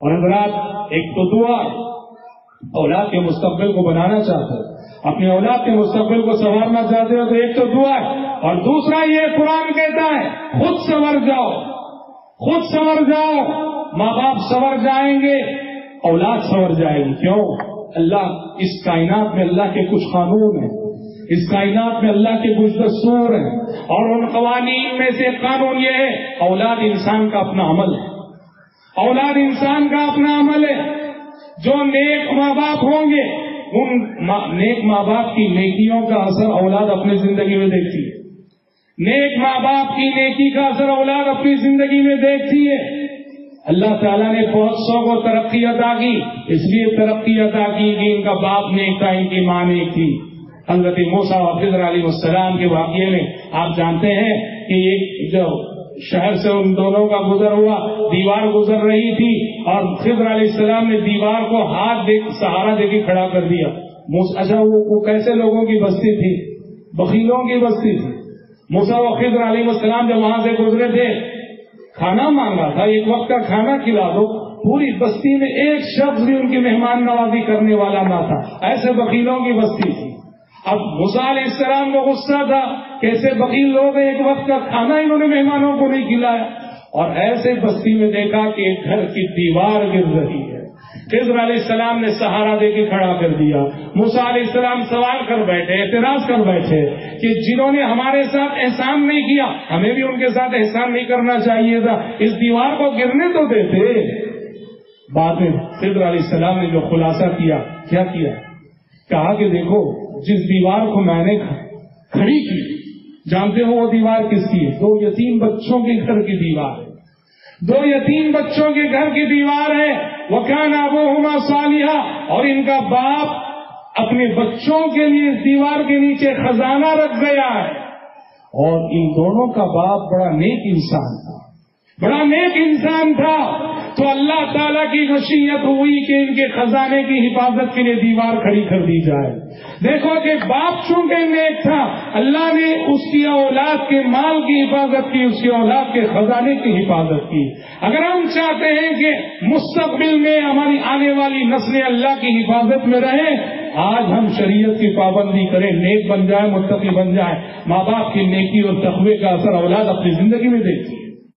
اور حضرات ایک تو دعا، اولاد کے مستقبل کو بنانا چاہتے ہو اپنی اولاد کے مستقبل کو سنوارنا چاہتے ہو تو ایک تو دعا ہے۔ اور دوسرا یہ قرآن کہتا ہے، خود سنور جاؤ۔ خود سنور جاؤ۔ ماں باپ سنور جائیں گے، اولاد سنور جائے گی۔ کیوں؟ اللہ، اس کائنات میں اللہ کے کچھ قانون ہیں۔ اس کائنات میں اللہ کے کچھ دستور ہیں۔ اور ان قوانین میں سے قانون یہ ہے، اولاد انسان کا اپنا عمل ہے۔ اولاد انسان کا اپنا عمل ہے۔ جو نیک ماں باپ ہوں گے، ان نیک ماں باپ کی نیکیوں کا اثر اولاد اپنی زندگی میں دیکھتی ہے۔ نیک ماں باپ کی نیکی کا اثر اولاد اپنی زندگی میں دیکھتی ہے۔ اللہ تعالیٰ نے بہت سو کو ترقی عطا کی، اس لیے ترقی عطا کی کہ ان کا باپ نیک تھا، ان کی ماں نیک تھی۔ حضرت موسا حفظر علیہ السلام کے واقعے میں آپ جانتے ہیں کہ ایک جو شہر سے ان دونوں کا گزر ہوا، دیوار گزر رہی تھی اور خضر علیہ السلام نے دیوار کو ہاتھ دے سہارا دے کے کھڑا کر دیا۔ اچھا وہ کیسے لوگوں کی بستی تھی؟ بخیلوں کی بستی تھی۔ موسا و خضر علیہ السلام جب وہاں سے گزرے تھے، کھانا مانگا تھا، ایک وقت کا کھانا کھلا دو۔ پوری بستی میں ایک شخص بھی ان کی مہمان نوازی کرنے والا نہ تھا۔ ایسے وکیلوں کی بستی تھی۔ اب علیہ السلام کو غصہ تھا کیسے وکیل لوگ ایک وقت کا کھانا انہوں نے مہمانوں کو نہیں کھلایا۔ اور ایسے بستی میں دیکھا کہ ایک گھر کی دیوار گر رہی ہے۔ خضر علیہ السلام نے سہارا دے کے کھڑا کر دیا۔ موسا علیہ السلام سوال کر بیٹھے، اعتراض کر بیٹھے کہ جنہوں نے ہمارے ساتھ احسان نہیں کیا، ہمیں بھی ان کے ساتھ احسان نہیں کرنا چاہیے تھا۔ اس دیوار کو گرنے تو دیتے۔ بعد میں خضر علیہ السلام نے جو خلاصہ کیا کیا کیا؟ کہا کہ دیکھو جس دیوار کو میں نے کھڑی کی، جانتے ہو وہ دیوار کس کی ہے؟ دو یتیم بچوں کے گھر کی دیوار ہے۔ دو یتیم بچوں کے گھر کی دیوار ہے۔ وہ کیا نابو ہوما سالیہ اور ان کا باپ اپنے بچوں کے لیے اس دیوار کے نیچے خزانہ رکھ گیا ہے۔ اور ان دونوں کا باپ بڑا نیک انسان تھا۔ بڑا نیک انسان تھا۔ تو اللہ تعالیٰ کی نصیحت ہوئی کہ ان کے خزانے کی حفاظت کے لیے دیوار کھڑی کر دی جائے۔ دیکھو کہ باپ چونکہ نیک تھا، اللہ نے اس کی اولاد کے مال کی حفاظت کی، اس کی اولاد کے خزانے کی حفاظت کی۔ اگر ہم چاہتے ہیں کہ مستقبل میں ہماری آنے والی نسلیں اللہ کی حفاظت میں رہیں، آج ہم شریعت کی پابندی کریں، نیک بن جائیں، متقی بن جائیں۔ ماں باپ کی نیکی اور تقوی کا اثر اولاد اپنی زندگی میں دیکھتی